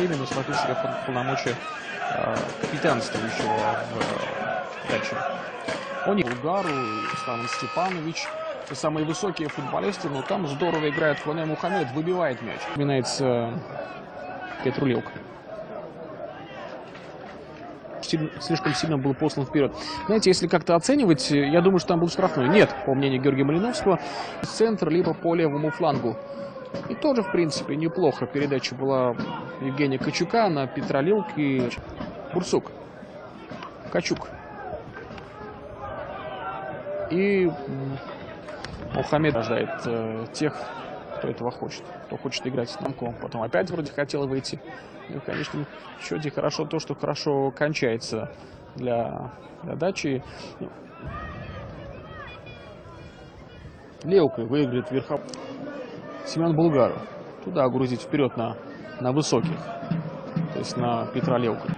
временно пол- полномочия э, капитанствующего в э, даче. Он и Булгару, и Славан Степанович, те самые высокие футболисты, но там здорово играет Хуане Мухаммед, выбивает мяч. Вспоминается э, Петрулевка. Слишком сильно был послан вперед. Знаете, если как-то оценивать, э, я думаю, что там был штрафной. Нет, по мнению Георгия Малиновского, центр либо по левому флангу. И тоже, в принципе, неплохо. Передача была Евгения Качука на Петра Лилки. Бурсук. Качук. И Мухаммед рождает э, тех, кто этого хочет. Кто хочет играть с намком. Потом опять вроде хотел выйти. Ну, и, в счете хорошо то, что хорошо кончается для, для дачи. Ну, Левкой выиграет верха. Семен Булгаров. Туда грузить вперед на, на высоких. То есть на Петра Левку.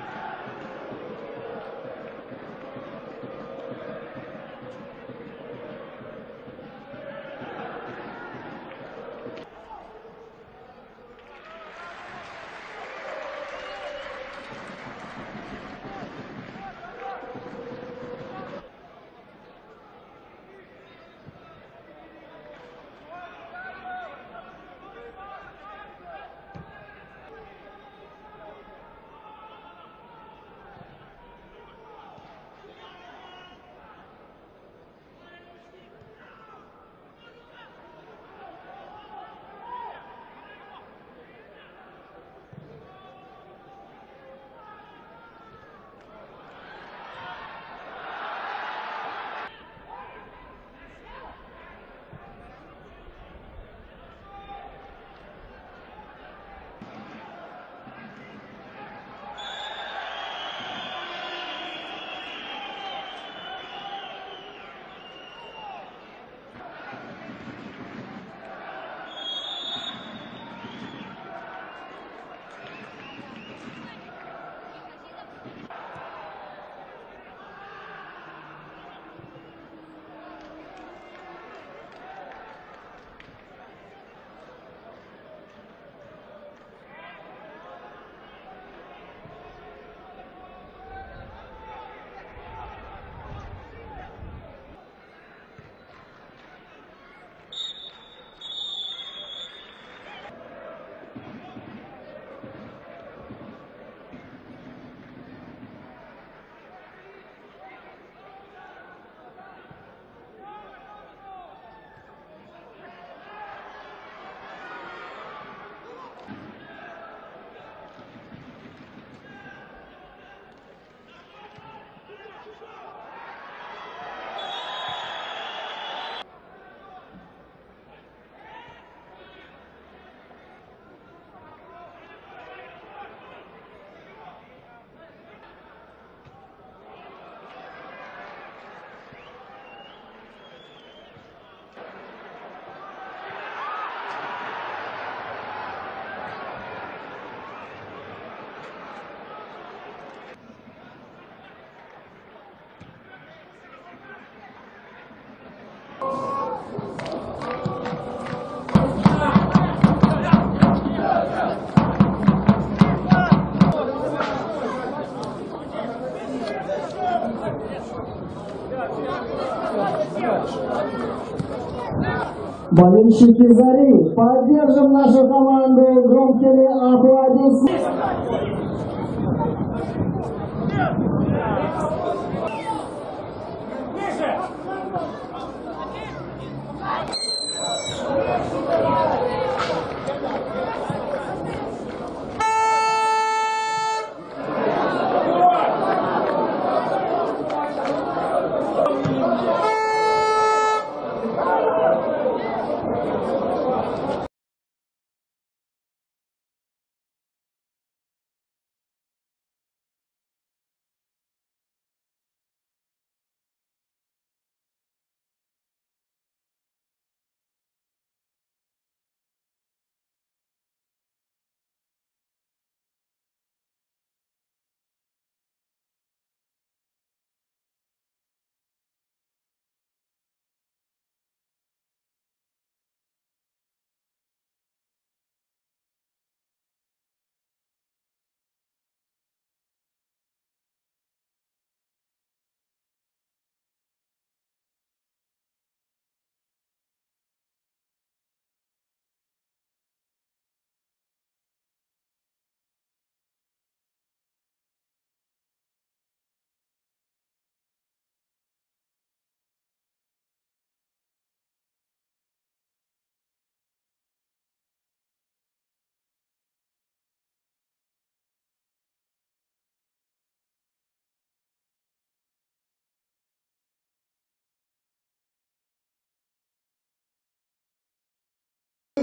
Болельщики Зари, поддержим нашу команду громкими аплодисментами.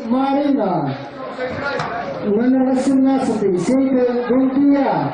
Marina, Manuel Sinasati, Silvia Gontia.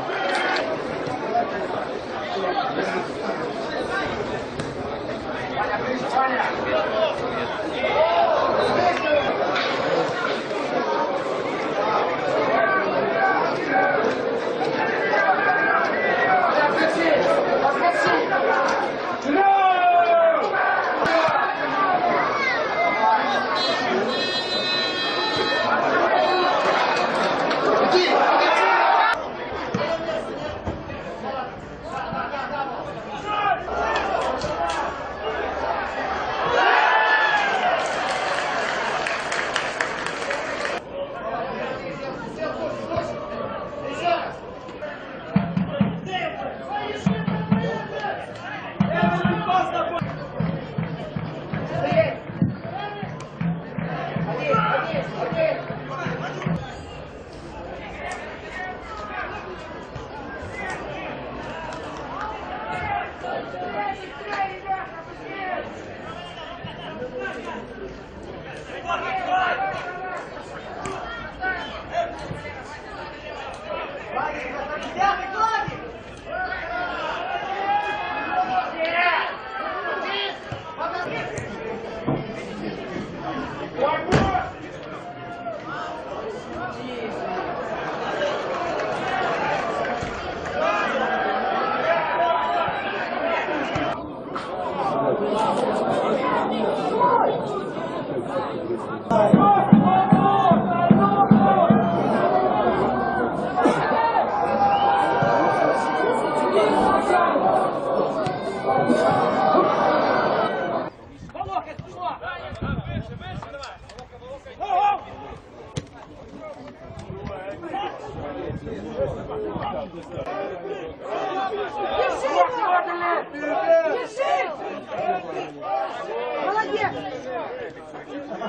Молодец!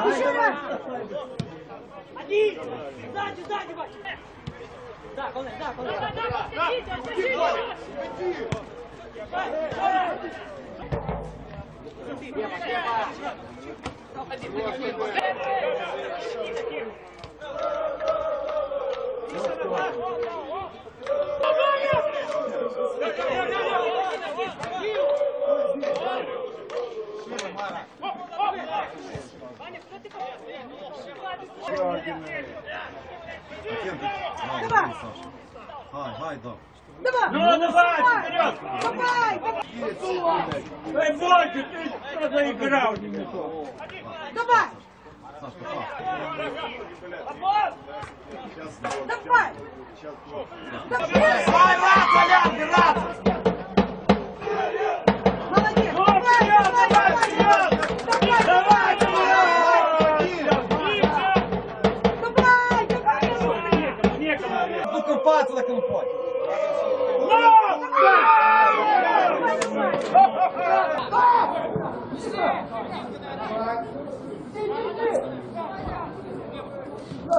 Еще раз! Один! Сзади, сзади, бать! Да, Конер, да, Конер! Да, да, да, отскочите, отскочите! Один, один, один! Саша. Гай, гай, да. Давай! Ну, давай, вперед! Давай! Дай Боже, ти що заіграв? Давай! Сашка, пас. Давай! Давай, Вася, Ляд, Ляд!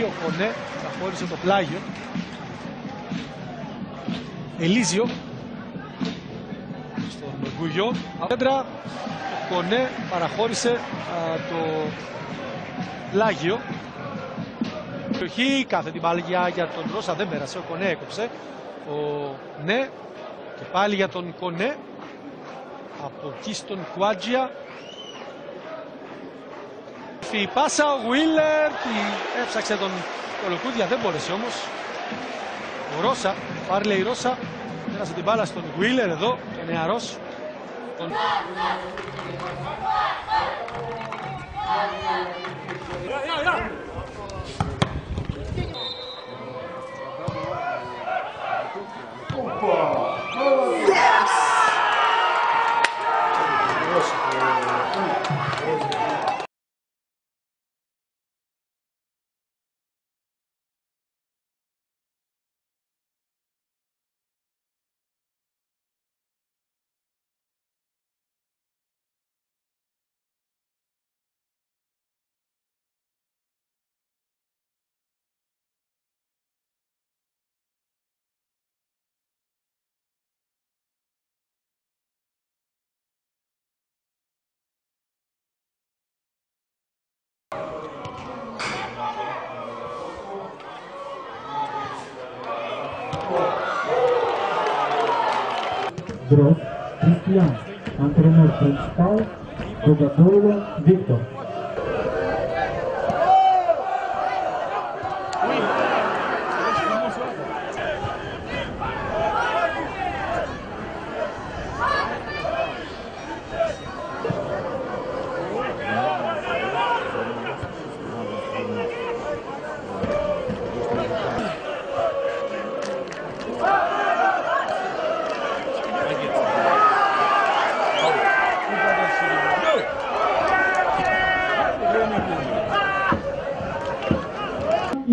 τον Παπουλή, ο Κονέ προχώρησε το πλάγιο. Ελίζιο στον Γκουγιό. Απέντρα, ο Κονέ παραχώρησε α, το πλάγιο. Περιοχή, κάθε την πάλι για, για τον Ρώσα δεν πέρασε, ο Κονέ έκοψε. Ο Ναι και πάλι για τον Κονέ. Από εκεί στον Κουάτζια δώσει η πάσα. Ο Βίλερ έψαξε τον Κολοκούδια, δεν μπόρεσε όμως. Ο Ρώσα, Πάρλεϊ Ρώσα, πέρασε την μπάλα στον Βίλερ εδώ, και νεαρός. Τον... Opa! Gross Cristian, antrenor principal, jogador Victor. Ah!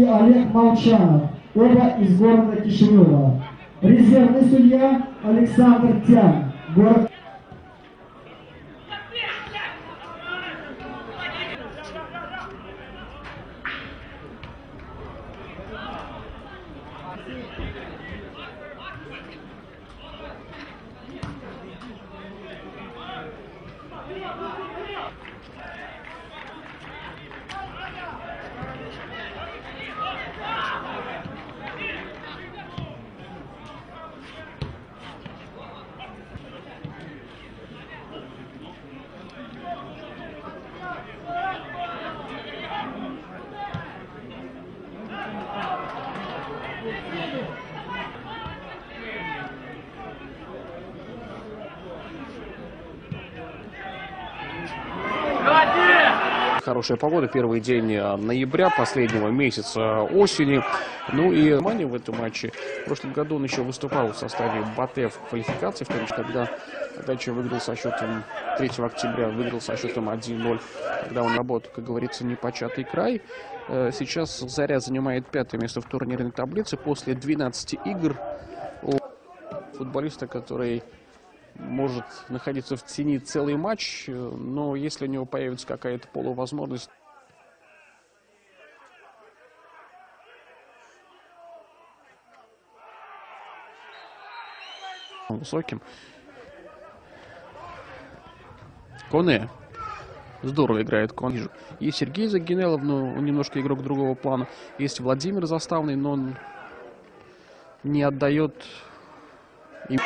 Олег Молчанов, оба из города Кишинева. Резервный судья Александр Тян, город Хорошая погода, первый день э, ноября, последнего месяца осени. Ну и Мани в этом матче. В прошлом году он еще выступал в составе Батэ в квалификации, в том числе, когда Дача выиграл со счетом 3 октября, выиграл со счетом 1-0, когда он работал, как говорится, непочатый край. Э, Сейчас Заря занимает пятое место в турнирной таблице после 12 игр. Футболиста, который может находиться в тени целый матч, но если у него появится какая-то полувозможность, высоким. Коне. Здорово играет Кон. Вижу. Есть Сергей Загинелов, но он немножко игрок другого плана. Есть Владимир Заставный, но он не отдает им.